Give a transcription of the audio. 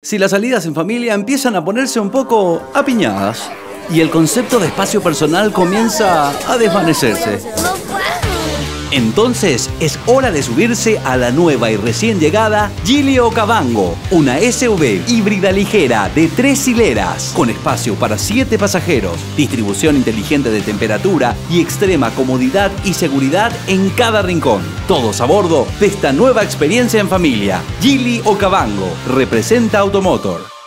si las salidas en familia empiezan a ponerse un poco apiñadas y el concepto de espacio personal comienza a desvanecerse. Entonces es hora de subirse a la nueva y recién llegada Gili Okavango, una SUV híbrida ligera de tres hileras, con espacio para siete pasajeros, distribución inteligente de temperatura y extrema comodidad y seguridad en cada rincón. Todos a bordo de esta nueva experiencia en familia. Gili Okavango representa Automotor.